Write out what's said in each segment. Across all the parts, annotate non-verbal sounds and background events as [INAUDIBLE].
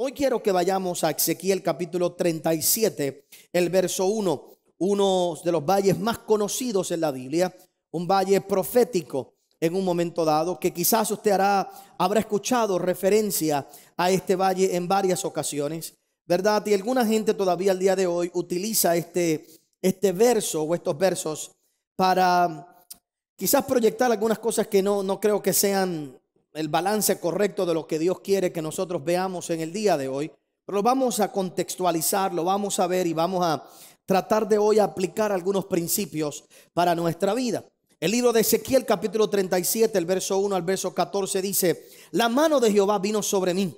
Hoy quiero que vayamos a Ezequiel capítulo 37, el verso 1, uno de los valles más conocidos en la Biblia, un valle profético en un momento dado, que quizás usted habrá escuchado referencia a este valle en varias ocasiones, ¿verdad? Y alguna gente todavía al día de hoy utiliza este, este verso o estos versos para quizás proyectar algunas cosas que no, no creo que sean el balance correcto de lo que Dios quiere que nosotros veamos en el día de hoy, pero lo vamos a contextualizar, lo vamos a ver y vamos a tratar de hoy aplicar algunos principios para nuestra vida. El libro de Ezequiel capítulo 37, el verso 1 al verso 14 dice, la mano de Jehová vino sobre mí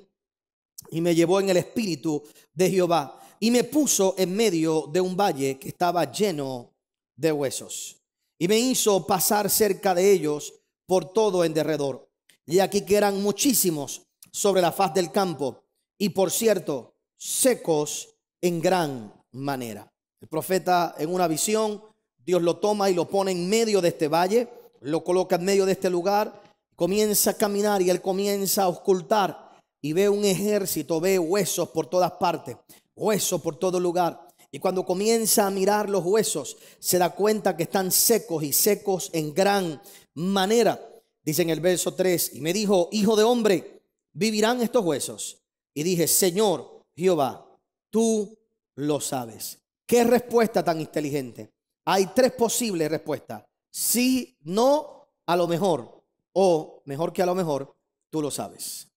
y me llevó en el espíritu de Jehová y me puso en medio de un valle que estaba lleno de huesos y me hizo pasar cerca de ellos por todo en derredor. Y aquí que eran muchísimos sobre la faz del campo y por cierto, secos en gran manera. El profeta en una visión Dios lo toma y lo pone en medio de este valle, lo coloca en medio de este lugar, comienza a caminar y él comienza a ocultar y ve un ejército, ve huesos por todas partes, huesos por todo lugar. Y cuando comienza a mirar los huesos, se da cuenta que están secos y secos en gran manera. Dice en el verso 3, y me dijo, hijo de hombre, ¿vivirán estos huesos? Y dije, Señor Jehová, tú lo sabes. ¿Qué respuesta tan inteligente? Hay tres posibles respuestas. Sí, no, a lo mejor. O mejor que a lo mejor, tú lo sabes.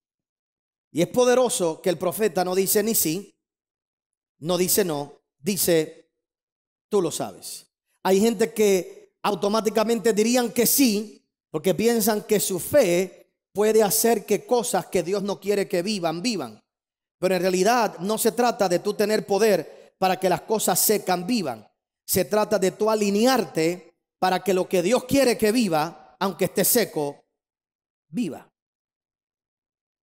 Y es poderoso que el profeta no dice ni sí, no dice no, dice, tú lo sabes. Hay gente que automáticamente dirían que sí, porque piensan que su fe puede hacer que cosas que Dios no quiere que vivan, vivan. Pero en realidad no se trata de tú tener poder para que las cosas secan, vivan. Se trata de tú alinearte para que lo que Dios quiere que viva, aunque esté seco, viva.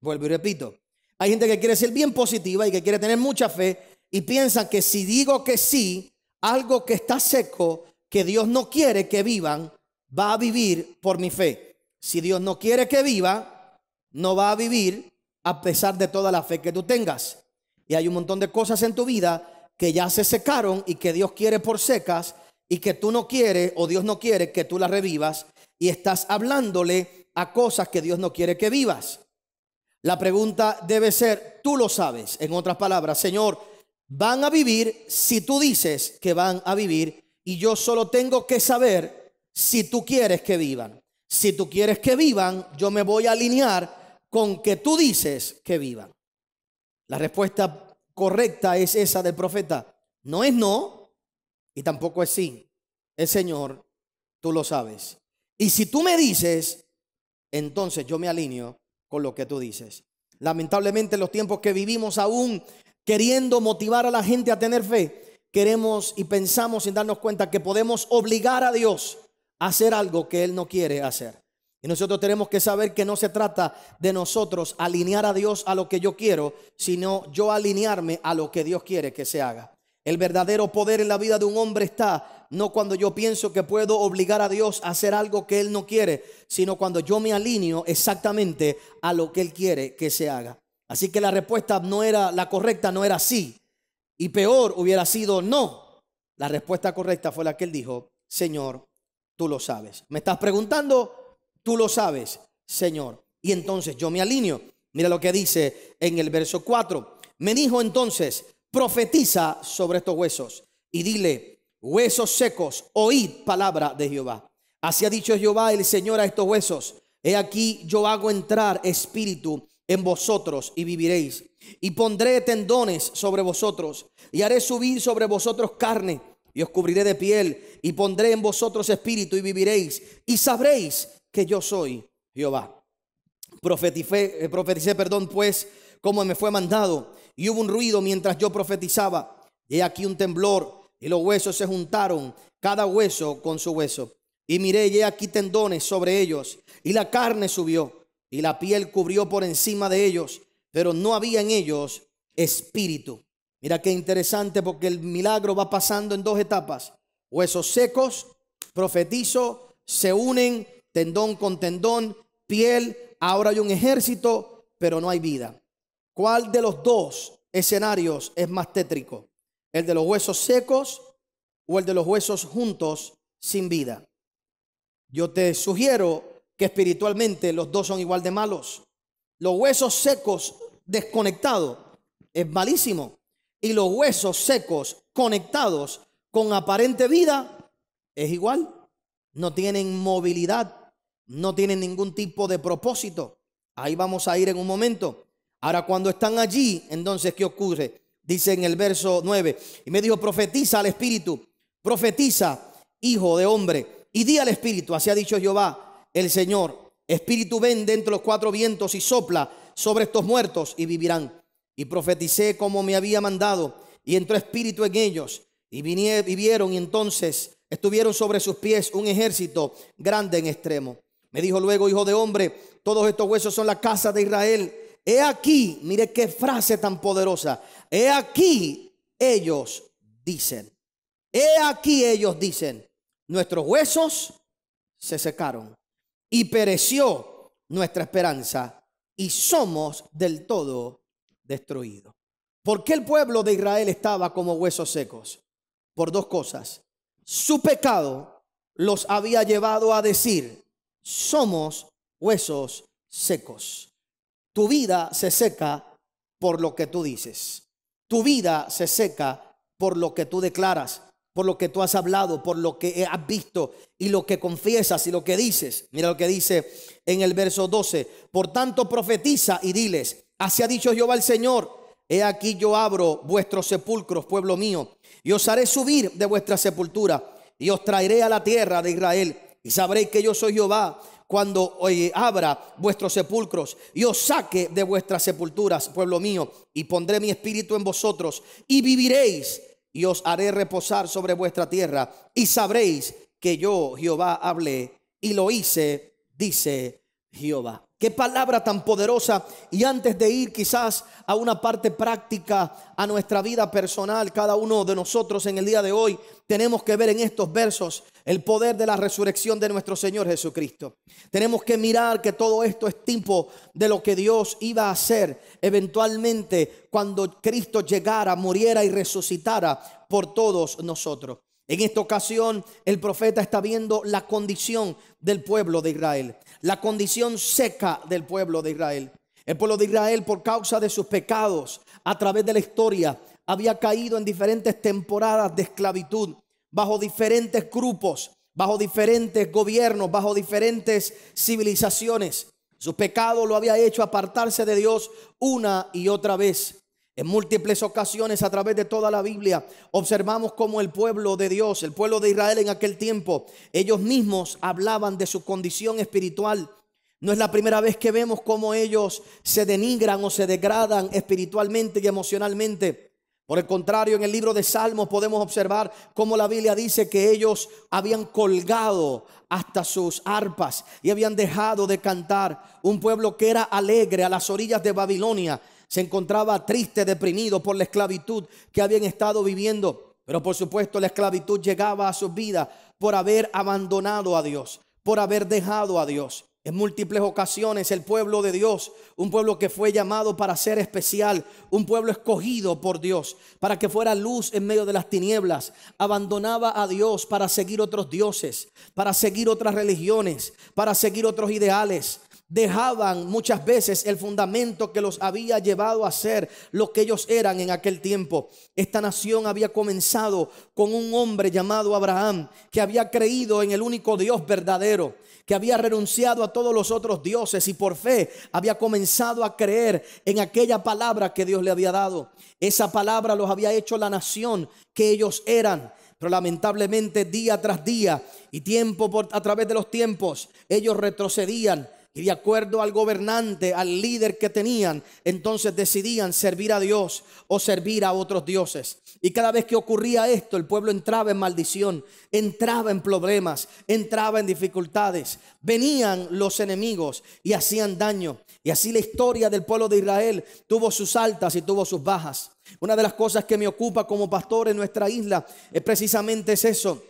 Vuelvo y repito. Hay gente que quiere ser bien positiva y que quiere tener mucha fe y piensa que si digo que sí, algo que está seco, que Dios no quiere que vivan, va a vivir por mi fe. Si Dios no quiere que viva, no va a vivir a pesar de toda la fe que tú tengas. Y hay un montón de cosas en tu vida que ya se secaron y que Dios quiere por secas y que tú no quieres o Dios no quiere que tú las revivas y estás hablándole a cosas que Dios no quiere que vivas. La pregunta debe ser, tú lo sabes, en otras palabras, Señor, van a vivir si tú dices que van a vivir y yo solo tengo que saber si tú quieres que vivan. Si tú quieres que vivan, yo me voy a alinear con que tú dices que vivan. La respuesta correcta es esa del profeta. No es no y tampoco es sí. El Señor, tú lo sabes. Y si tú me dices, entonces yo me alineo con lo que tú dices. Lamentablemente en los tiempos que vivimos aún queriendo motivar a la gente a tener fe, queremos y pensamos sin darnos cuenta que podemos obligar a Dios hacer algo que Él no quiere hacer. Y nosotros tenemos que saber que no se trata de nosotros alinear a Dios a lo que yo quiero, sino yo alinearme a lo que Dios quiere que se haga. El verdadero poder en la vida de un hombre está no cuando yo pienso que puedo obligar a Dios a hacer algo que Él no quiere, sino cuando yo me alineo exactamente a lo que Él quiere que se haga. Así que la respuesta no era la correcta, no era sí. Y peor hubiera sido no. La respuesta correcta fue la que Él dijo, Señor, tú lo sabes. ¿Me estás preguntando? Tú lo sabes, Señor. Y entonces yo me alineo. Mira lo que dice en el verso 4. Me dijo entonces, profetiza sobre estos huesos y dile, huesos secos, oíd palabra de Jehová. Así ha dicho Jehová el Señor a estos huesos. He aquí yo hago entrar espíritu en vosotros y viviréis. Y pondré tendones sobre vosotros y haré subir sobre vosotros carne y os cubriré de piel y pondré en vosotros espíritu y viviréis. Y sabréis que yo soy Jehová. Profeticé, eh, profeticé, perdón, pues, como me fue mandado. Y hubo un ruido mientras yo profetizaba. Y aquí un temblor. Y los huesos se juntaron, cada hueso con su hueso. Y miré, y aquí tendones sobre ellos. Y la carne subió. Y la piel cubrió por encima de ellos. Pero no había en ellos espíritu. Mira qué interesante porque el milagro va pasando en dos etapas. Huesos secos, profetizo, se unen tendón con tendón, piel, ahora hay un ejército, pero no hay vida. ¿cuál de los dos escenarios es más tétrico? ¿El de los huesos secos o el de los huesos juntos sin vida? Yo te sugiero que espiritualmente los dos son igual de malos. Los huesos secos desconectados es malísimo. Y los huesos secos conectados con aparente vida es igual. No tienen movilidad, no tienen ningún tipo de propósito. Ahí vamos a ir en un momento. Ahora, cuando están allí, entonces, ¿qué ocurre? Dice en el verso 9, y me dijo, profetiza al Espíritu, profetiza, hijo de hombre, y di al Espíritu, así ha dicho Jehová, el Señor, Espíritu ven dentro de los cuatro vientos y sopla sobre estos muertos y vivirán. Y profeticé como me había mandado, y entró Espíritu en ellos, y vivieron, y entonces estuvieron sobre sus pies un ejército grande en extremo. Me dijo luego, hijo de hombre, todos estos huesos son la casa de Israel. He aquí, mire qué frase tan poderosa. He aquí ellos dicen. He aquí ellos dicen, nuestros huesos se secaron y pereció nuestra esperanza y somos del todo destruidos. ¿Por qué el pueblo de Israel estaba como huesos secos? Por dos cosas. Su pecado los había llevado a decir, somos huesos secos. Tu vida se seca por lo que tú dices. Tu vida se seca por lo que tú declaras, por lo que tú has hablado, por lo que has visto y lo que confiesas y lo que dices. Mira lo que dice en el verso 12. Por tanto, profetiza y diles, así ha dicho Jehová el Señor, he aquí yo abro vuestros sepulcros, pueblo mío, y os haré subir de vuestra sepultura y os traeré a la tierra de Israel y sabréis que yo soy Jehová cuando abra vuestros sepulcros y os saque de vuestras sepulturas, pueblo mío, y pondré mi espíritu en vosotros y viviréis y os haré reposar sobre vuestra tierra y sabréis que yo Jehová hablé y lo hice, dice Jehová. Qué palabra tan poderosa. Y antes de ir quizás a una parte práctica, a nuestra vida personal, cada uno de nosotros en el día de hoy, tenemos que ver en estos versos el poder de la resurrección de nuestro Señor Jesucristo. Tenemos que mirar que todo esto es tiempo de lo que Dios iba a hacer eventualmente cuando Cristo llegara, muriera y resucitara por todos nosotros. En esta ocasión el profeta está viendo la condición del pueblo de Israel la condición seca del pueblo de Israel. El pueblo de Israel, por causa de sus pecados, a través de la historia, había caído en diferentes temporadas de esclavitud, bajo diferentes grupos, bajo diferentes gobiernos, bajo diferentes civilizaciones. Su pecado lo había hecho apartarse de Dios una y otra vez. En múltiples ocasiones a través de toda la Biblia observamos cómo el pueblo de Dios, el pueblo de Israel en aquel tiempo, ellos mismos hablaban de su condición espiritual. No es la primera vez que vemos cómo ellos se denigran o se degradan espiritualmente y emocionalmente. Por el contrario, en el libro de Salmos podemos observar cómo la Biblia dice que ellos habían colgado hasta sus arpas y habían dejado de cantar. Un pueblo que era alegre a las orillas de Babilonia se encontraba triste, deprimido por la esclavitud que habían estado viviendo. Pero por supuesto la esclavitud llegaba a su vida por haber abandonado a Dios, por haber dejado a Dios. En múltiples ocasiones el pueblo de Dios, un pueblo que fue llamado para ser especial, un pueblo escogido por Dios, para que fuera luz en medio de las tinieblas, abandonaba a Dios para seguir otros dioses, para seguir otras religiones, para seguir otros ideales, dejaban muchas veces el fundamento que los había llevado a ser lo que ellos eran en aquel tiempo. Esta nación había comenzado con un hombre llamado Abraham, que había creído en el único Dios verdadero, que había renunciado a todos los otros dioses y por fe había comenzado a creer en aquella palabra que Dios le había dado. Esa palabra los había hecho la nación que ellos eran. Pero lamentablemente día tras día y tiempo por, a través de los tiempos, ellos retrocedían y de acuerdo al gobernante, al líder que tenían, entonces decidían servir a Dios o servir a otros dioses. Y cada vez que ocurría esto, el pueblo entraba en maldición, entraba en problemas, entraba en dificultades. Venían los enemigos y hacían daño. Y así la historia del pueblo de Israel tuvo sus altas y tuvo sus bajas. Una de las cosas que me ocupa como pastor en nuestra isla es precisamente eso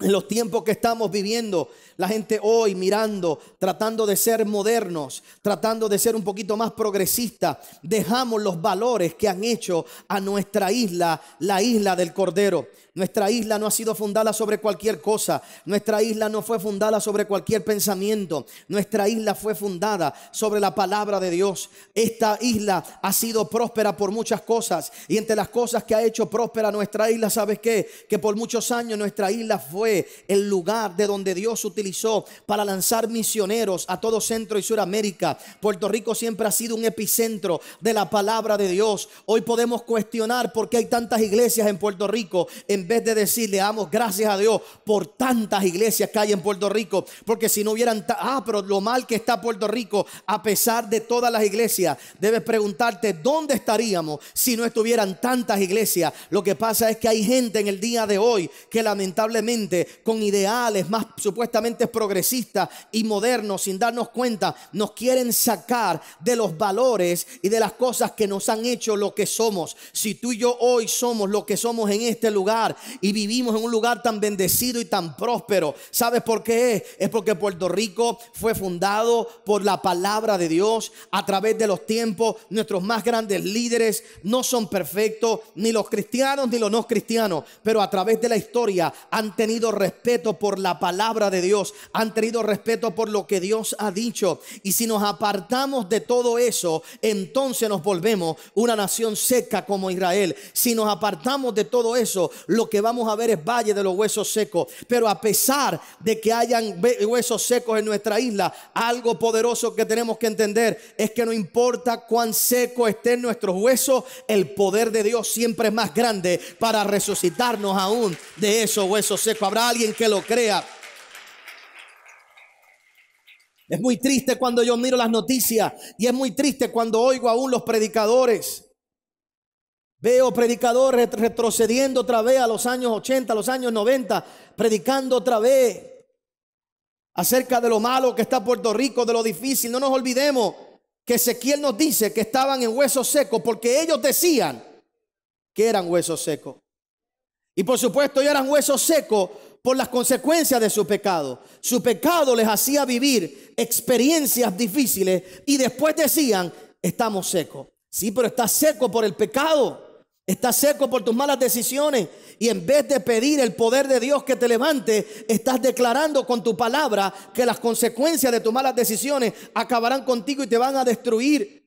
en los tiempos que estamos viviendo, La gente hoy mirando, tratando de ser modernos, tratando de ser un poquito más progresista, dejamos los valores que han hecho a nuestra isla, la isla del Cordero. Nuestra isla no ha sido fundada sobre cualquier cosa. Nuestra isla no fue fundada sobre cualquier pensamiento. Nuestra isla fue fundada sobre la palabra de Dios. Esta isla ha sido próspera por muchas cosas. Y entre las cosas que ha hecho próspera nuestra isla, ¿sabes qué? Que por muchos años nuestra isla fue el lugar de donde Dios utilizó para lanzar misioneros a todo Centro y Suramérica. Puerto Rico siempre ha sido un epicentro de la palabra de Dios. Hoy podemos cuestionar por qué hay tantas iglesias en Puerto Rico en vez de decirle, damos gracias a Dios por tantas iglesias que hay en Puerto Rico. Porque si no hubieran, ah, pero lo mal que está Puerto Rico, a pesar de todas las iglesias, debes preguntarte, ¿dónde estaríamos si no estuvieran tantas iglesias? Lo que pasa es que hay gente en el día de hoy que lamentablemente con ideales más supuestamente progresistas y modernos, sin darnos cuenta, nos quieren sacar de los valores y de las cosas que nos han hecho lo que somos. Si tú y yo hoy somos lo que somos en este lugar y vivimos en un lugar tan bendecido y tan próspero, ¿sabes por qué? Es porque Puerto Rico fue fundado por la palabra de Dios a través de los tiempos. Nuestros más grandes líderes no son perfectos, ni los cristianos ni los no cristianos, pero a través de la historia han tenido respeto por la palabra de Dios, han tenido respeto por lo que Dios ha dicho. Y si nos apartamos de todo eso, entonces nos volvemos una nación seca como Israel. Si nos apartamos de todo eso, lo que vamos a ver es valle de los huesos secos. Pero a pesar de que hayan huesos secos en nuestra isla, algo poderoso que tenemos que entender es que no importa cuán seco estén nuestros huesos, el poder de Dios siempre es más grande para resucitarnos aún de esos huesos secos. Habrá alguien que lo crea. Es muy triste cuando yo miro las noticias y es muy triste cuando oigo aún los predicadores. Veo predicadores retrocediendo otra vez a los años 80, a los años 90, predicando otra vez acerca de lo malo que está Puerto Rico, de lo difícil. No nos olvidemos que Ezequiel nos dice que estaban en huesos secos porque ellos decían que eran huesos secos. Y por supuesto, ellos eran huesos secos por las consecuencias de su pecado. Su pecado les hacía vivir experiencias difíciles y después decían, estamos secos. Sí, pero está seco por el pecado. Estás seco por tus malas decisiones y en vez de pedir el poder de Dios que te levante, estás declarando con tu palabra que las consecuencias de tus malas decisiones acabarán contigo y te van a destruir.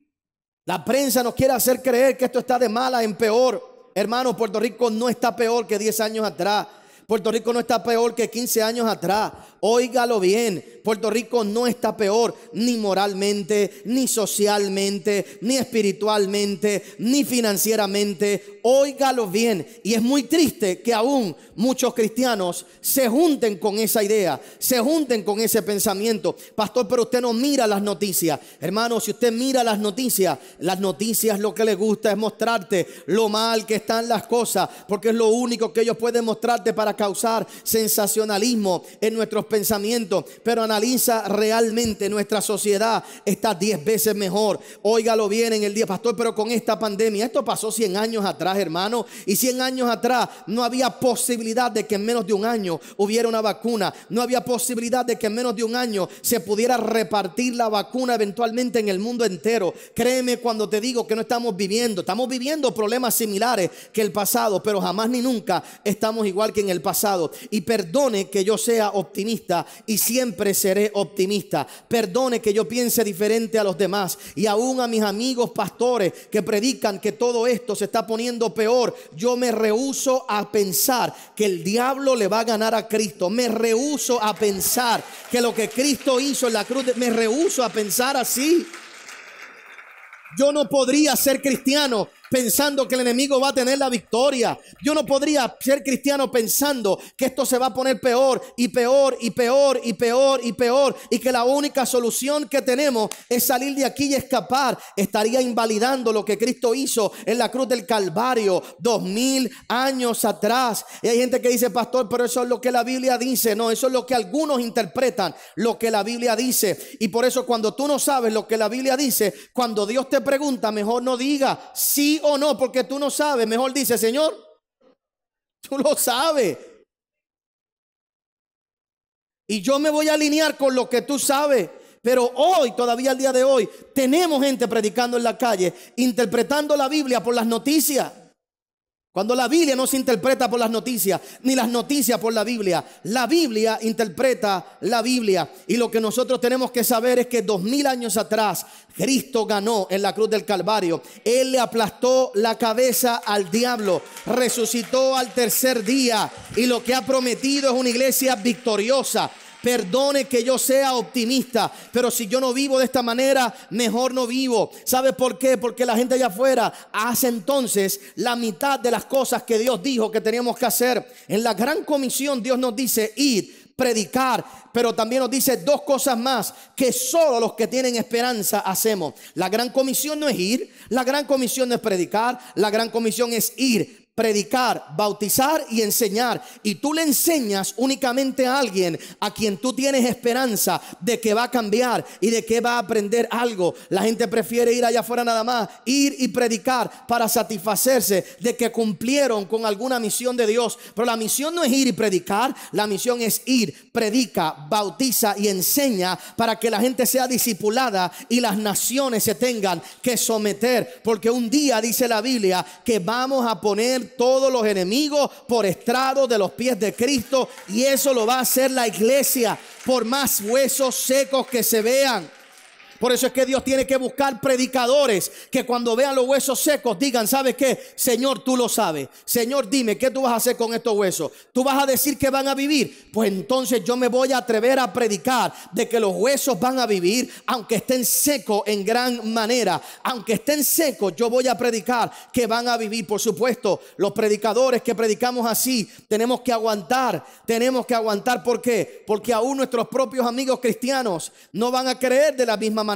La prensa nos quiere hacer creer que esto está de mala en peor. Hermano, Puerto Rico no está peor que 10 años atrás. Puerto Rico no está peor que 15 años atrás. Óigalo bien, Puerto Rico no está peor ni moralmente, ni socialmente, ni espiritualmente, ni financieramente. Óigalo bien. Y es muy triste que aún muchos cristianos se junten con esa idea, se junten con ese pensamiento. Pastor, pero usted no mira las noticias. Hermano, si usted mira las noticias, las noticias lo que le gusta es mostrarte lo mal que están las cosas, porque es lo único que ellos pueden mostrarte para causar sensacionalismo en nuestros pensamientos, pero analiza realmente nuestra sociedad está diez veces mejor. Óigalo bien en el día, pastor, pero con esta pandemia, esto pasó 100 años atrás, hermano, y 100 años atrás no había posibilidad de que en menos de un año hubiera una vacuna, no había posibilidad de que en menos de un año se pudiera repartir la vacuna eventualmente en el mundo entero. Créeme cuando te digo que no estamos viviendo, estamos viviendo problemas similares que el pasado, pero jamás ni nunca estamos igual que en el. Y perdone que yo sea optimista y siempre seré optimista. Perdone que yo piense diferente a los demás y aún a mis amigos pastores que predican que todo esto se está poniendo peor. Yo me rehuso a pensar que el diablo le va a ganar a Cristo. Me rehuso a pensar que lo que Cristo hizo en la cruz, me rehuso a pensar así. Yo no podría ser cristiano pensando que el enemigo va a tener la victoria. Yo no podría ser cristiano pensando que esto se va a poner peor y peor y peor y peor y peor y que la única solución que tenemos es salir de aquí y escapar. Estaría invalidando lo que Cristo hizo en la cruz del Calvario dos mil años atrás. Y hay gente que dice, pastor, pero eso es lo que la Biblia dice. No, eso es lo que algunos interpretan, lo que la Biblia dice. Y por eso cuando tú no sabes lo que la Biblia dice, cuando Dios te pregunta, mejor no diga sí o no, porque tú no sabes. Mejor dice, Señor, tú lo sabes. Y yo me voy a alinear con lo que tú sabes. Pero hoy, todavía al día de hoy, tenemos gente predicando en la calle, interpretando la Biblia por las noticias. Cuando la Biblia no se interpreta por las noticias, ni las noticias por la Biblia, la Biblia interpreta la Biblia. Y lo que nosotros tenemos que saber es que dos mil años atrás, Cristo ganó en la cruz del Calvario. Él le aplastó la cabeza al diablo, resucitó al tercer día y lo que ha prometido es una iglesia victoriosa Perdone que yo sea optimista, pero si yo no vivo de esta manera, mejor no vivo. ¿Sabe por qué? Porque la gente allá afuera hace entonces la mitad de las cosas que Dios dijo que teníamos que hacer. En la gran comisión Dios nos dice ir, predicar, pero también nos dice dos cosas más que solo los que tienen esperanza hacemos. La gran comisión no es ir, la gran comisión no es predicar, la gran comisión es ir, predicar, bautizar y enseñar. Y tú le enseñas únicamente a alguien a quien tú tienes esperanza de que va a cambiar y de que va a aprender algo. La gente prefiere ir allá afuera nada más, ir y predicar para satisfacerse de que cumplieron con alguna misión de Dios. Pero la misión no es ir y predicar, la misión es ir, predica, bautiza y enseña para que la gente sea discipulada y las naciones se tengan que someter. Porque un día dice la Biblia que vamos a poner todos los enemigos por estrado de los pies de Cristo. Y eso lo va a hacer la iglesia por más huesos secos que se vean. Por eso es que Dios tiene que buscar predicadores que cuando vean los huesos secos digan, ¿sabes qué? Señor, tú lo sabes. Señor, dime, ¿qué tú vas a hacer con estos huesos? ¿Tú vas a decir que van a vivir? Pues entonces yo me voy a atrever a predicar de que los huesos van a vivir, aunque estén secos en gran manera. Aunque estén secos, yo voy a predicar que van a vivir. Por supuesto, los predicadores que predicamos así, tenemos que aguantar. Tenemos que aguantar. ¿Por qué? Porque aún nuestros propios amigos cristianos no van a creer de la misma manera,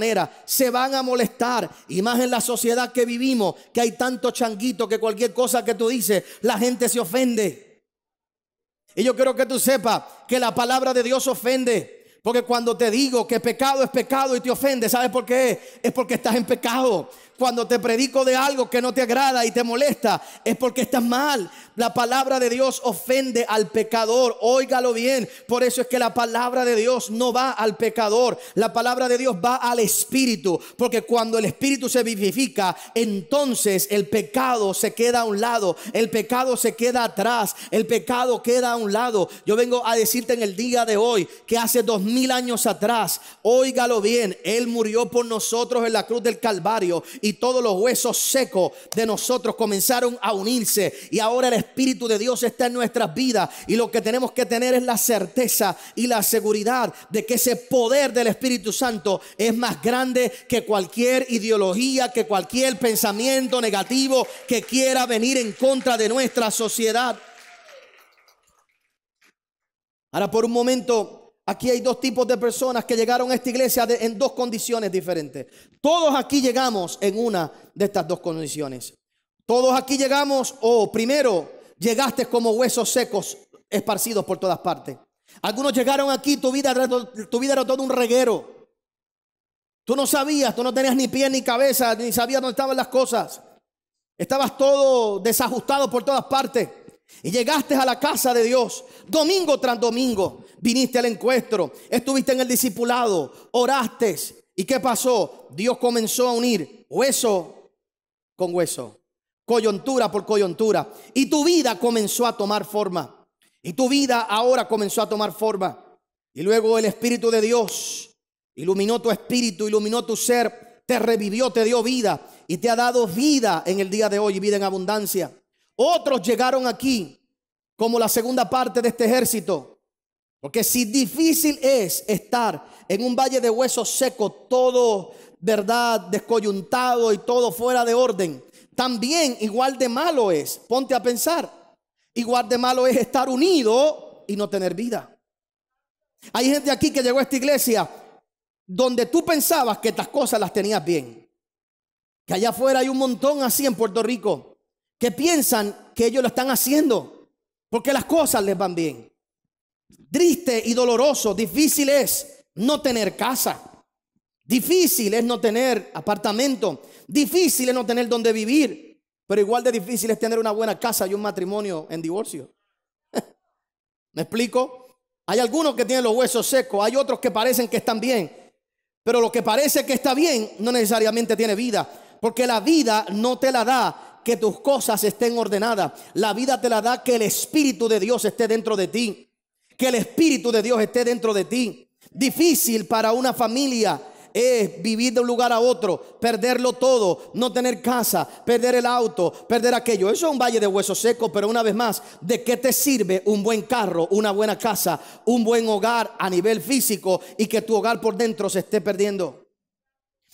se van a molestar. Y más en la sociedad que vivimos, que hay tanto changuito que cualquier cosa que tú dices, la gente se ofende. Y yo quiero que tú sepas que la palabra de Dios ofende. Porque cuando te digo que pecado es pecado y te ofende, ¿sabes por qué? Es porque estás en pecado. Cuando te predico de algo que no te agrada y te molesta, es porque estás mal. La palabra de Dios ofende al pecador. Óigalo bien. Por eso es que la palabra de Dios no va al pecador. La palabra de Dios va al espíritu. Porque cuando el espíritu se vivifica, entonces el pecado se queda a un lado. El pecado se queda atrás. El pecado queda a un lado. Yo vengo a decirte en el día de hoy que hace dos mil años atrás, óigalo bien, Él murió por nosotros en la cruz del Calvario. Y y todos los huesos secos de nosotros comenzaron a unirse y ahora el Espíritu de Dios está en nuestras vidas y lo que tenemos que tener es la certeza y la seguridad de que ese poder del Espíritu Santo es más grande que cualquier ideología, que cualquier pensamiento negativo que quiera venir en contra de nuestra sociedad. Ahora por un momento Aquí hay dos tipos de personas que llegaron a esta iglesia en dos condiciones diferentes. Todos aquí llegamos en una de estas dos condiciones. Todos aquí llegamos, o primero, llegaste como huesos secos esparcidos por todas partes. Algunos llegaron aquí, tu vida, era todo un reguero. Tú no sabías, tú no tenías ni pie ni cabeza, ni sabías dónde estaban las cosas. Estabas todo desajustado por todas partes. Y llegaste a la casa de Dios domingo tras domingo. Viniste al encuentro, estuviste en el discipulado, oraste. ¿Y qué pasó? Dios comenzó a unir hueso con hueso, coyuntura por coyuntura. Y tu vida comenzó a tomar forma. Y tu vida ahora comenzó a tomar forma. Y luego el Espíritu de Dios iluminó tu espíritu, iluminó tu ser, te revivió, te dio vida y te ha dado vida en el día de hoy y vida en abundancia. Otros llegaron aquí como la segunda parte de este ejército. Porque si difícil es estar en un valle de huesos secos, todo, verdad, descoyuntado y todo fuera de orden, también igual de malo es, ponte a pensar, igual de malo es estar unido y no tener vida. Hay gente aquí que llegó a esta iglesia donde tú pensabas que estas cosas las tenías bien. Que allá afuera hay un montón así en Puerto Rico que piensan que ellos lo están haciendo porque las cosas les van bien. Triste y doloroso, difícil es no tener casa. Difícil es no tener apartamento. Difícil es no tener donde vivir. Pero igual de difícil es tener una buena casa y un matrimonio en divorcio. [LAUGHS] ¿Me explico? Hay algunos que tienen los huesos secos, hay otros que parecen que están bien. Pero lo que parece que está bien no necesariamente tiene vida. Porque la vida no te la da que tus cosas estén ordenadas. La vida te la da que el Espíritu de Dios esté dentro de ti. Que el Espíritu de Dios esté dentro de ti. Difícil para una familia es vivir de un lugar a otro, perderlo todo, no tener casa, perder el auto, perder aquello. Eso es un valle de huesos secos, pero una vez más, ¿de qué te sirve un buen carro, una buena casa, un buen hogar a nivel físico y que tu hogar por dentro se esté perdiendo?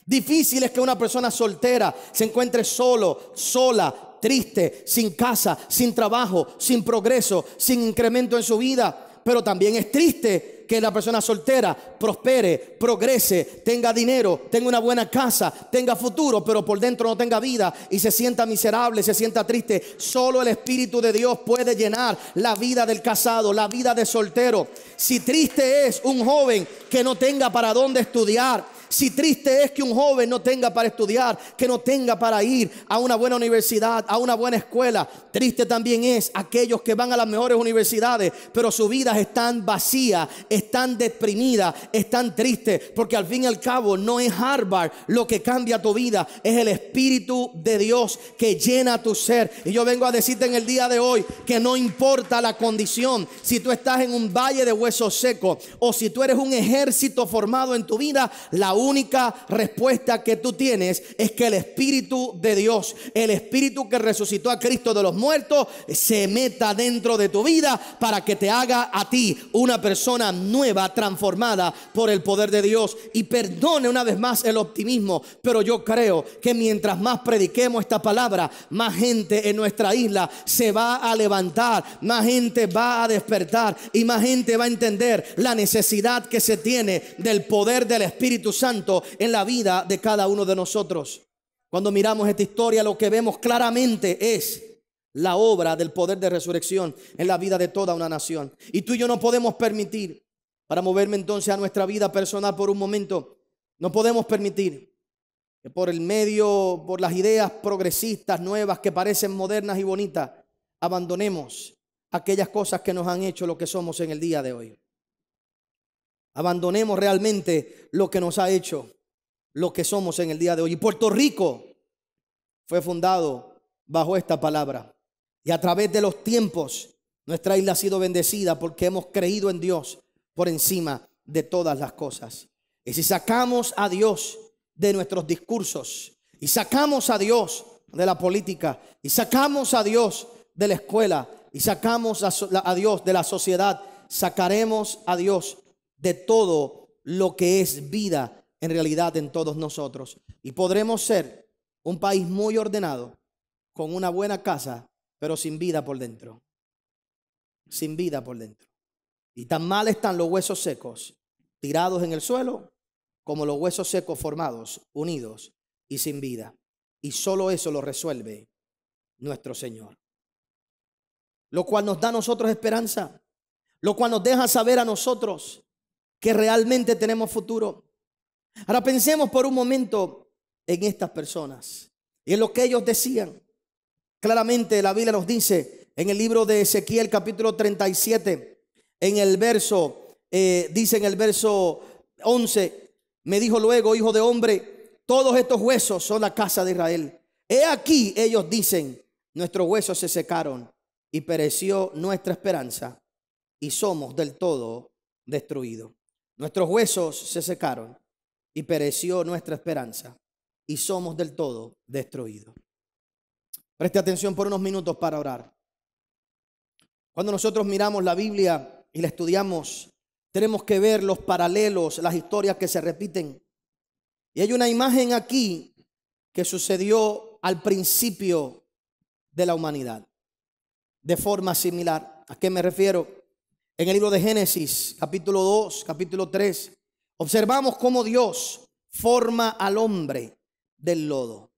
Difícil es que una persona soltera se encuentre solo, sola, triste, sin casa, sin trabajo, sin progreso, sin incremento en su vida. Pero también es triste que la persona soltera prospere, progrese, tenga dinero, tenga una buena casa, tenga futuro, pero por dentro no tenga vida y se sienta miserable, se sienta triste. Solo el Espíritu de Dios puede llenar la vida del casado, la vida de soltero. Si triste es un joven que no tenga para dónde estudiar, si triste es que un joven no tenga para estudiar, que no tenga para ir a una buena universidad, a una buena escuela. Triste también es aquellos que van a las mejores universidades, pero sus vidas están vacías, están deprimidas, están tristes, porque al fin y al cabo no es Harvard lo que cambia tu vida, es el Espíritu de Dios que llena tu ser. Y yo vengo a decirte en el día de hoy que no importa la condición, si tú estás en un valle de huesos secos o si tú eres un ejército formado en tu vida, la única respuesta que tú tienes es que el Espíritu de Dios, el Espíritu que resucitó a Cristo de los muertos, se meta dentro de tu vida para que te haga a ti una persona nueva, transformada por el poder de Dios. Y perdone una vez más el optimismo, pero yo creo que mientras más prediquemos esta palabra, más gente en nuestra isla se va a levantar, más gente va a despertar y más gente va a entender la necesidad que se tiene del poder del Espíritu Santo en la vida de cada uno de nosotros. Cuando miramos esta historia, lo que vemos claramente es la obra del poder de resurrección en la vida de toda una nación. Y tú y yo no podemos permitir, para moverme entonces a nuestra vida personal por un momento, no podemos permitir que por el medio, por las ideas progresistas nuevas que parecen modernas y bonitas, abandonemos aquellas cosas que nos han hecho lo que somos en el día de hoy. Abandonemos realmente lo que nos ha hecho lo que somos en el día de hoy. Y Puerto Rico fue fundado bajo esta palabra. Y a través de los tiempos, nuestra isla ha sido bendecida porque hemos creído en Dios por encima de todas las cosas. Y si sacamos a Dios de nuestros discursos, y sacamos a Dios de la política, y sacamos a Dios de la escuela, y sacamos a, Dios de la sociedad, sacaremos a Dios de todo lo que es vida en realidad en todos nosotros. Y podremos ser un país muy ordenado, con una buena casa, pero sin vida por dentro. Sin vida por dentro. Y tan mal están los huesos secos, tirados en el suelo, como los huesos secos formados, unidos y sin vida. Y solo eso lo resuelve nuestro Señor. Lo cual nos da a nosotros esperanza, lo cual nos deja saber a nosotros que realmente tenemos futuro. Ahora pensemos por un momento en estas personas y en lo que ellos decían. Claramente la Biblia nos dice en el libro de Ezequiel capítulo 37, en el verso, eh, dice en el verso 11, me dijo luego, hijo de hombre, todos estos huesos son la casa de Israel. He aquí, ellos dicen, nuestros huesos se secaron y pereció nuestra esperanza y somos del todo destruidos. Nuestros huesos se secaron y pereció nuestra esperanza y somos del todo destruidos. Preste atención por unos minutos para orar. Cuando nosotros miramos la Biblia y la estudiamos, tenemos que ver los paralelos, las historias que se repiten. Y hay una imagen aquí que sucedió al principio de la humanidad, de forma similar. ¿A qué me refiero? En el libro de Génesis, capítulo 2, capítulo 3, observamos cómo Dios forma al hombre del lodo.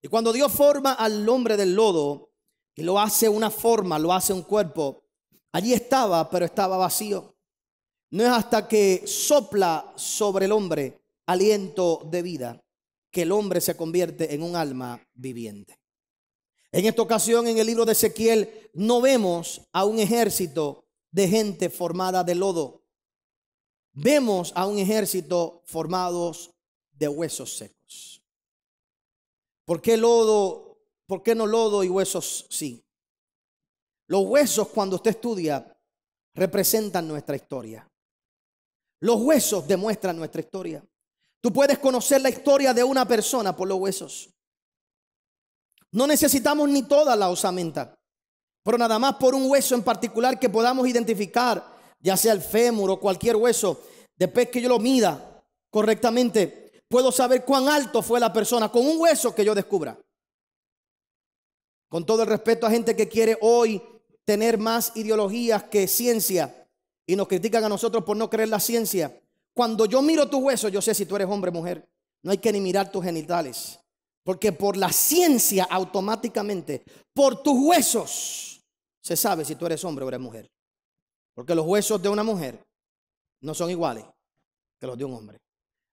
Y cuando Dios forma al hombre del lodo y lo hace una forma, lo hace un cuerpo, allí estaba, pero estaba vacío. No es hasta que sopla sobre el hombre aliento de vida que el hombre se convierte en un alma viviente. En esta ocasión, en el libro de Ezequiel, no vemos a un ejército de gente formada de lodo. Vemos a un ejército formados de huesos secos. ¿Por qué lodo? ¿Por qué no lodo y huesos sí? Los huesos cuando usted estudia representan nuestra historia. Los huesos demuestran nuestra historia. Tú puedes conocer la historia de una persona por los huesos. No necesitamos ni toda la osamenta, pero nada más por un hueso en particular que podamos identificar, ya sea el fémur o cualquier hueso, después que yo lo mida correctamente, puedo saber cuán alto fue la persona con un hueso que yo descubra. Con todo el respeto a gente que quiere hoy tener más ideologías que ciencia y nos critican a nosotros por no creer la ciencia. Cuando yo miro tus huesos, yo sé si tú eres hombre o mujer. No hay que ni mirar tus genitales. Porque por la ciencia automáticamente, por tus huesos, se sabe si tú eres hombre o eres mujer. Porque los huesos de una mujer no son iguales que los de un hombre.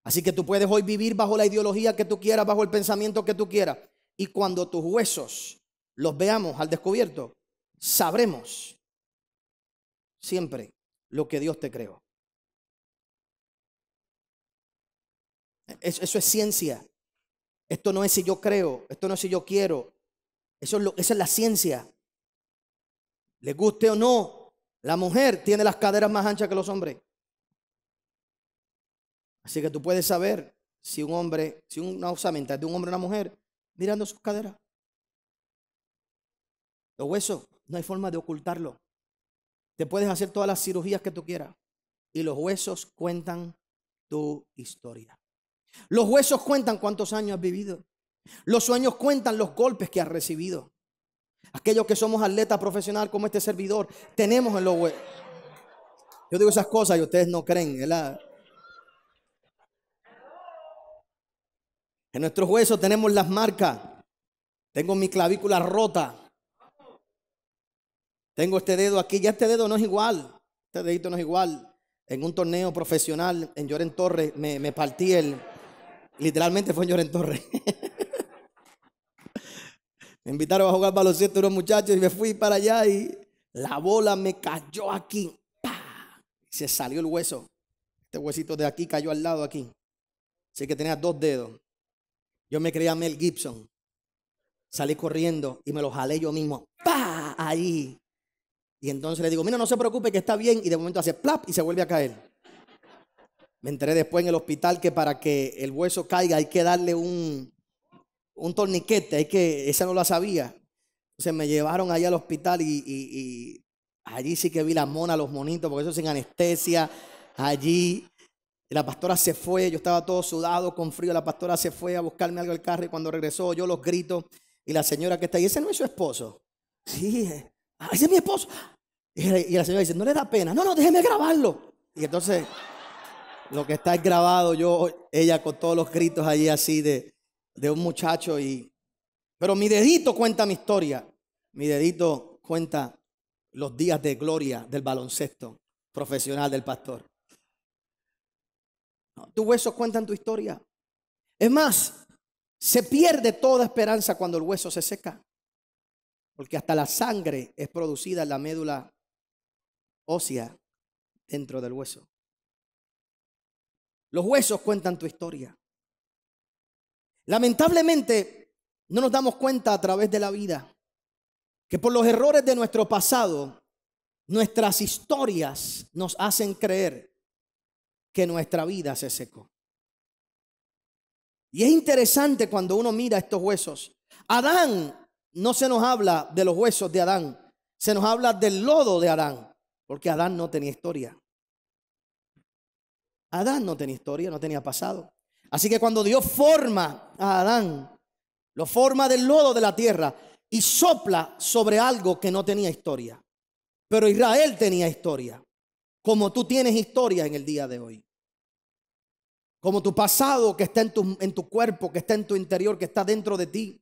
Así que tú puedes hoy vivir bajo la ideología que tú quieras, bajo el pensamiento que tú quieras. Y cuando tus huesos los veamos al descubierto, sabremos siempre lo que Dios te creó. Eso, es ciencia. Esto no es si yo creo, esto no es si yo quiero. Eso es lo, esa es la ciencia. Le guste o no, la mujer tiene las caderas más anchas que los hombres. Así que tú puedes saber si un hombre, si una osamenta es de un hombre o una mujer, mirando sus caderas. Los huesos, no hay forma de ocultarlo. Te puedes hacer todas las cirugías que tú quieras. Y los huesos cuentan tu historia. Los huesos cuentan cuántos años has vivido. Los sueños cuentan los golpes que has recibido. Aquellos que somos atletas profesional como este servidor, tenemos en los huesos. Yo digo esas cosas y ustedes no creen, ¿verdad? En nuestros huesos tenemos las marcas. Tengo mi clavícula rota. Tengo este dedo aquí. Ya este dedo no es igual. Este dedito no es igual. En un torneo profesional en Lloren Torres me, me partí el, Literalmente fue en Torre. [LAUGHS] me invitaron a jugar baloncesto unos muchachos y me fui para allá y la bola me cayó aquí. Y se salió el hueso. Este huesito de aquí cayó al lado aquí. Así que tenía dos dedos. Yo me creía Mel Gibson. Salí corriendo y me lo jalé yo mismo. ¡Pah! Ahí. Y entonces le digo, mira, no se preocupe que está bien. Y de momento hace plap y se vuelve a caer. Me enteré después en el hospital que para que el hueso caiga hay que darle un, un torniquete, hay que, esa no la sabía. Entonces me llevaron allá al hospital y, allí sí que vi la mona, los monitos, porque eso sin anestesia. Allí la pastora se fue, yo estaba todo sudado, con frío. La pastora se fue a buscarme algo al carro y cuando regresó yo los grito y la señora que está ahí, ese no es su esposo. Sí, ah, ese es mi esposo. Y la señora dice, no le da pena. No, no, déjeme grabarlo. Y entonces lo que está grabado, yo, ella con todos los gritos allí así de, de un muchacho y... Pero mi dedito cuenta mi historia. Mi dedito cuenta los días de gloria del baloncesto profesional del pastor. Tus huesos cuentan tu historia. Es más, se pierde toda esperanza cuando el hueso se seca. Porque hasta la sangre es producida en la médula ósea dentro del hueso. Los huesos cuentan tu historia. Lamentablemente, no nos damos cuenta a través de la vida que por los errores de nuestro pasado, nuestras historias nos hacen creer que nuestra vida se secó. Y es interesante cuando uno mira estos huesos. Adán, no se nos habla de los huesos de Adán, se nos habla del lodo de Adán, porque Adán no tenía historia. Adán no tenía historia, no tenía pasado. Así que cuando Dios forma a Adán, lo forma del lodo de la tierra y sopla sobre algo que no tenía historia. Pero Israel tenía historia, como tú tienes historia en el día de hoy. Como tu pasado que está en tu, en tu cuerpo, que está en tu interior, que está dentro de ti.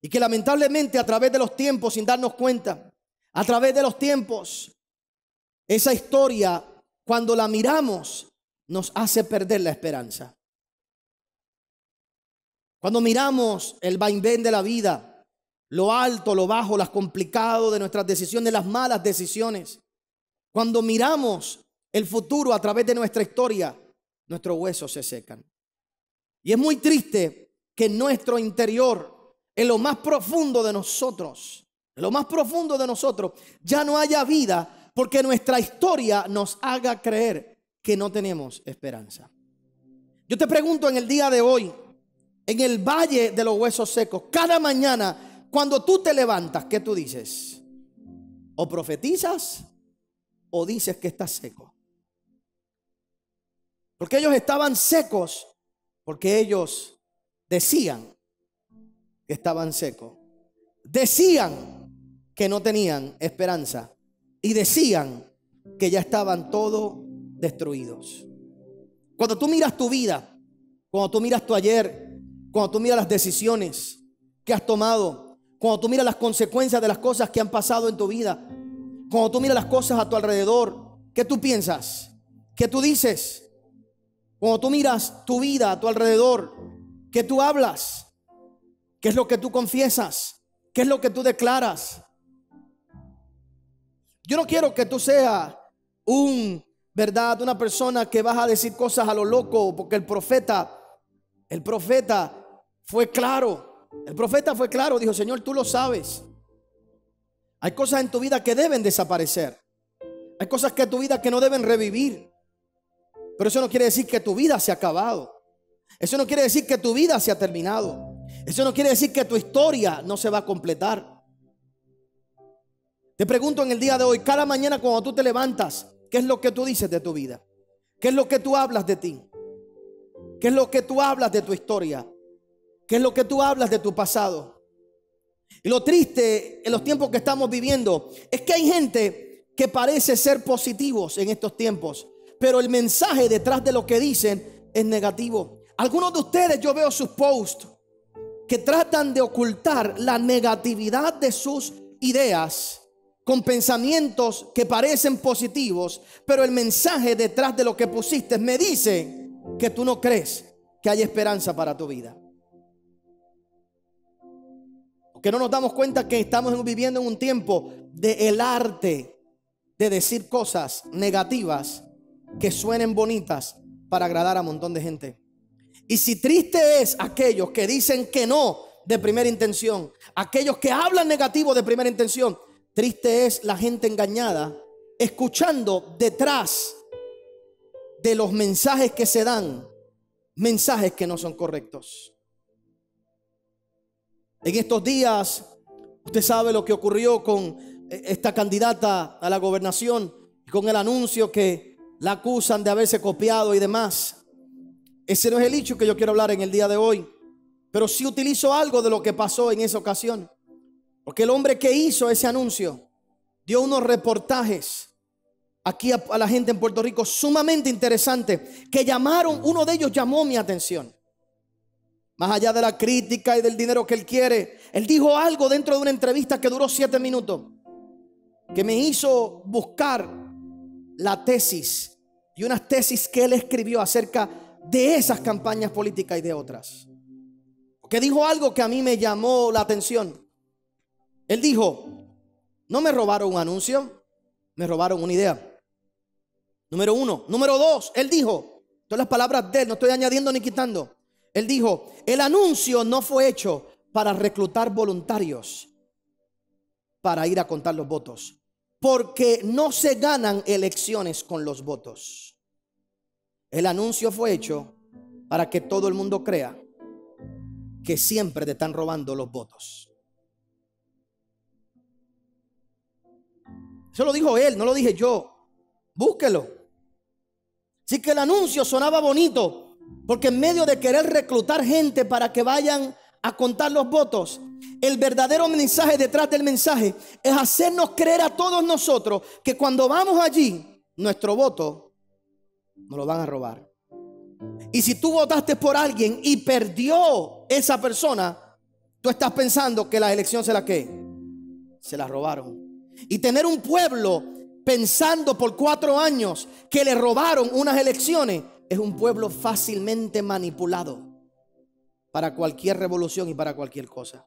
Y que lamentablemente a través de los tiempos, sin darnos cuenta, a través de los tiempos, esa historia, cuando la miramos, nos hace perder la esperanza. Cuando miramos el vaivén de la vida, lo alto, lo bajo, las complicado de nuestras decisiones, las malas decisiones, Cuando miramos el futuro a través de nuestra historia, nuestros huesos se secan. Y es muy triste que en nuestro interior, en lo más profundo de nosotros, en lo más profundo de nosotros, ya no haya vida porque nuestra historia nos haga creer que no tenemos esperanza. Yo te pregunto en el día de hoy, en el valle de los huesos secos, cada mañana, cuando tú te levantas, ¿qué tú dices? O profetizas o dices que estás seco. Porque ellos estaban secos, porque ellos decían que estaban secos. Decían que no tenían esperanza y decían que ya estaban todos destruidos. Cuando tú miras tu vida, cuando tú miras tu ayer, cuando tú miras las decisiones que has tomado, cuando tú miras las consecuencias de las cosas que han pasado en tu vida, cuando tú miras las cosas a tu alrededor, ¿qué tú piensas? ¿Qué tú dices? Cuando tú miras tu vida a tu alrededor, ¿qué tú hablas? ¿Qué es lo que tú confiesas? ¿Qué es lo que tú declaras? Yo no quiero que tú seas un, ¿verdad? Una persona que vas a decir cosas a lo loco, porque el profeta, el profeta fue claro. El profeta fue claro, dijo, Señor, tú lo sabes. Hay cosas en tu vida que deben desaparecer. Hay cosas que en tu vida que no deben revivir. Pero eso no quiere decir que tu vida se ha acabado. Eso no quiere decir que tu vida se ha terminado. Eso no quiere decir que tu historia no se va a completar. Te pregunto en el día de hoy, cada mañana cuando tú te levantas, ¿qué es lo que tú dices de tu vida? ¿Qué es lo que tú hablas de ti? ¿Qué es lo que tú hablas de tu historia? ¿Qué es lo que tú hablas de tu pasado? Y lo triste en los tiempos que estamos viviendo es que hay gente que parece ser positivos en estos tiempos, pero el mensaje detrás de lo que dicen es negativo. Algunos de ustedes yo veo sus posts que tratan de ocultar la negatividad de sus ideas con pensamientos que parecen positivos, pero el mensaje detrás de lo que pusiste me dice que tú no crees que hay esperanza para tu vida. Que no nos damos cuenta que estamos viviendo en un tiempo de arte de decir cosas negativas que suenen bonitas para agradar a un montón de gente. Y si triste es aquellos que dicen que no de primera intención, aquellos que hablan negativo de primera intención, Triste es la gente engañada escuchando detrás de los mensajes que se dan, mensajes que no son correctos. En estos días, usted sabe lo que ocurrió con eh, esta candidata a la gobernación, con el anuncio que la acusan de haberse copiado y demás. Ese no es el hecho que yo quiero hablar en el día de hoy, pero sí utilizo algo de lo que pasó en esa ocasión. Porque el hombre que hizo ese anuncio dio unos reportajes aquí a, la gente en Puerto Rico sumamente interesantes que llamaron, uno de ellos llamó mi atención. Más allá de la crítica y del dinero que él quiere, él dijo algo dentro de una entrevista que duró siete minutos, que me hizo buscar la tesis y unas tesis que él escribió acerca de esas campañas políticas y de otras. Que dijo algo que a mí me llamó la atención. Él dijo, no me robaron un anuncio, me robaron una idea. Número uno. Número dos, él dijo, todas las palabras de él, no estoy añadiendo ni quitando. Él dijo, el anuncio no fue hecho para reclutar voluntarios para ir a contar los votos, porque no se ganan elecciones con los votos. El anuncio fue hecho para que todo el mundo crea que siempre te están robando los votos. Eso lo dijo él, no lo dije yo. Búsquelo. Así que el anuncio sonaba bonito, porque en medio de querer reclutar gente para que vayan a contar los votos, el verdadero mensaje detrás del mensaje es hacernos creer a todos nosotros que cuando vamos allí, nuestro voto nos lo van a robar. Y si tú votaste por alguien y perdió esa persona, tú estás pensando que la elección se la que se la robaron. Y tener un pueblo pensando por cuatro años que le robaron unas elecciones es un pueblo fácilmente manipulado para cualquier revolución y para cualquier cosa.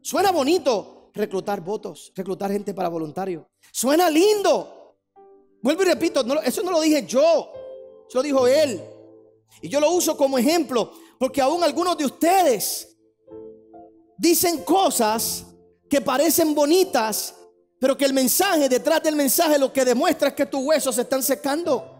Suena bonito reclutar votos, reclutar gente para voluntario. Suena lindo Vuelvo y repito, eso no lo dije yo, eso lo dijo él. Y yo lo uso como ejemplo porque aún algunos de ustedes dicen cosas que parecen bonitas, pero que el mensaje, detrás del mensaje, lo que demuestra es que tus huesos se están secando.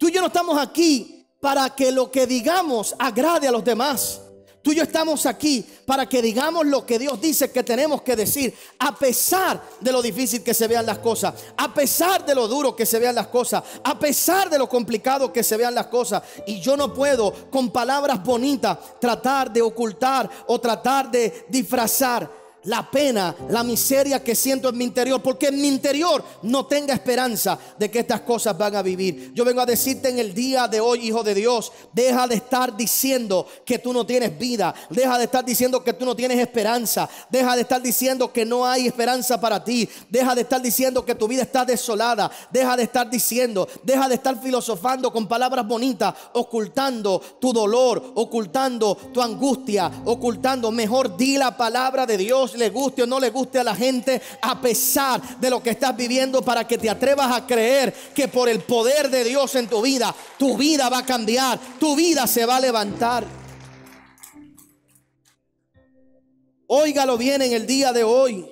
Tú y yo no estamos aquí para que lo que digamos agrade a los demás. Tú y yo estamos aquí para que digamos lo que Dios dice que tenemos que decir, a pesar de lo difícil que se vean las cosas, a pesar de lo duro que se vean las cosas, a pesar de lo complicado que se vean las cosas. Y yo no puedo con palabras bonitas tratar de ocultar o tratar de disfrazar la pena, la miseria que siento en mi interior, porque en mi interior no tenga esperanza de que estas cosas van a vivir. Yo vengo a decirte en el día de hoy, hijo de Dios, deja de estar diciendo que tú no tienes vida, deja de estar diciendo que tú no tienes esperanza, deja de estar diciendo que no hay esperanza para ti, deja de estar diciendo que tu vida está desolada, deja de estar diciendo, deja de estar filosofando con palabras bonitas, ocultando tu dolor, ocultando tu angustia, ocultando, mejor di la palabra de Dios le guste o no le guste a la gente, a pesar de lo que estás viviendo, para que te atrevas a creer que por el poder de Dios en tu vida, tu vida va a cambiar, tu vida se va a levantar. Óigalo bien en el día de hoy.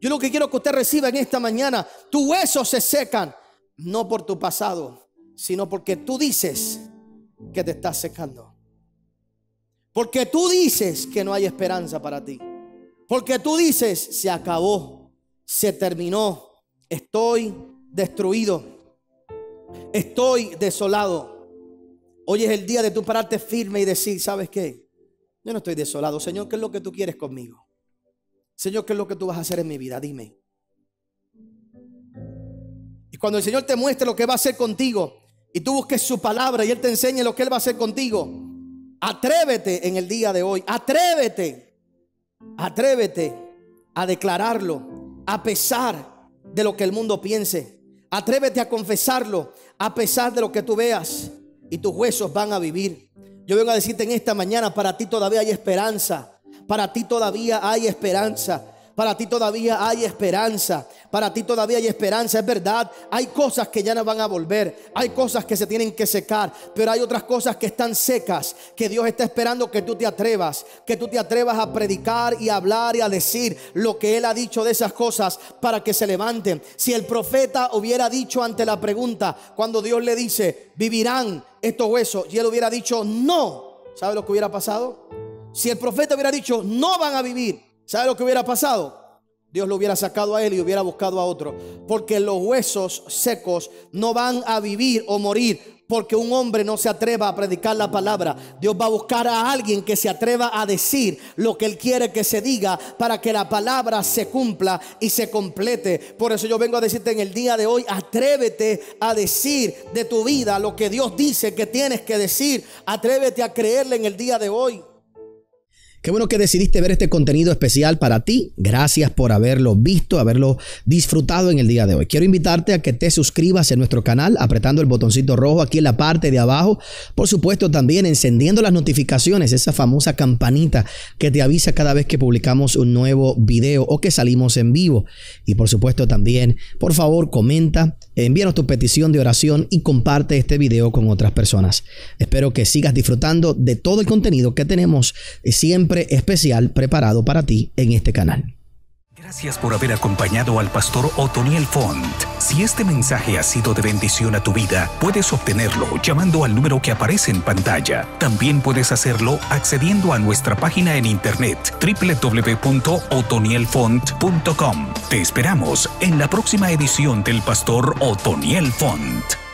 Yo lo que quiero que usted reciba en esta mañana, tus huesos se secan, no por tu pasado, sino porque tú dices que te estás secando. Porque tú dices que no hay esperanza para ti. Porque tú dices, se acabó, se terminó, estoy destruido, estoy desolado. Hoy es el día de tu pararte firme y decir, ¿sabes qué? Yo no estoy desolado. Señor, ¿qué es lo que tú quieres conmigo? Señor, ¿qué es lo que tú vas a hacer en mi vida? Dime. Y cuando el Señor te muestre lo que va a hacer contigo y tú busques su palabra y Él te enseñe lo que Él va a hacer contigo, atrévete en el día de hoy. Atrévete Atrévete a declararlo a pesar de lo que el mundo piense. Atrévete a confesarlo a pesar de lo que tú veas y tus huesos van a vivir. Yo vengo a decirte en esta mañana, para ti todavía hay esperanza. Para ti todavía hay esperanza. Para ti todavía hay esperanza. Para ti todavía hay esperanza. Es verdad, hay cosas que ya no van a volver. Hay cosas que se tienen que secar. Pero hay otras cosas que están secas. Que Dios está esperando que tú te atrevas. Que tú te atrevas a predicar y a hablar y a decir lo que Él ha dicho de esas cosas para que se levanten. Si el profeta hubiera dicho ante la pregunta, cuando Dios le dice, vivirán estos huesos. Y Él hubiera dicho, no. ¿Sabe lo que hubiera pasado? Si el profeta hubiera dicho, no van a vivir. ¿Sabe lo que hubiera pasado? Dios lo hubiera sacado a él y hubiera buscado a otro. Porque los huesos secos no van a vivir o morir porque un hombre no se atreva a predicar la palabra. Dios va a buscar a alguien que se atreva a decir lo que Él quiere que se diga para que la palabra se cumpla y se complete. Por eso yo vengo a decirte en el día de hoy, atrévete a decir de tu vida lo que Dios dice que tienes que decir. Atrévete a creerle en el día de hoy. Qué bueno que decidiste ver este contenido especial para ti. Gracias por haberlo visto, haberlo disfrutado en el día de hoy. Quiero invitarte a que te suscribas en nuestro canal apretando el botoncito rojo aquí en la parte de abajo. Por supuesto, también encendiendo las notificaciones, esa famosa campanita que te avisa cada vez que publicamos un nuevo video o que salimos en vivo. Y por supuesto, también, por favor, comenta, envíanos tu petición de oración y comparte este video con otras personas. Espero que sigas disfrutando de todo el contenido que tenemos eh, especial preparado para ti en este canal. Gracias por haber acompañado al pastor Otoniel Font. Si este mensaje ha sido de bendición a tu vida, puedes obtenerlo llamando al número que aparece en pantalla. También puedes hacerlo accediendo a nuestra página en internet www.otonielfont.com. Te esperamos en la próxima edición del pastor Otoniel Font.